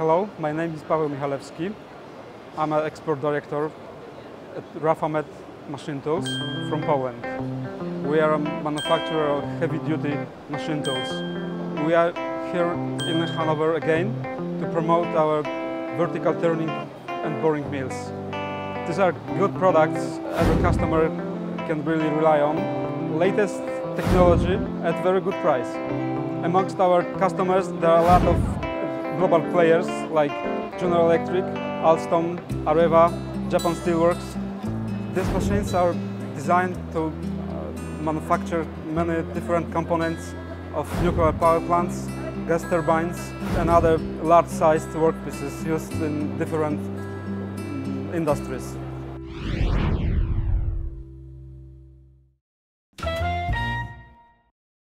Hello, my name is Paweł Michalewski. I'm an export director at Rafamet Machine Tools from Poland. We are a manufacturer of heavy-duty machine tools. We are here in Hanover again to promote our vertical turning and boring mills. These are good products every customer can really rely on. Latest technology at very good price. Amongst our customers there are a lot of global players like General Electric, Alstom, Areva, Japan Steelworks. These machines are designed to uh, manufacture many different components of nuclear power plants, gas turbines and other large-sized workpieces used in different industries.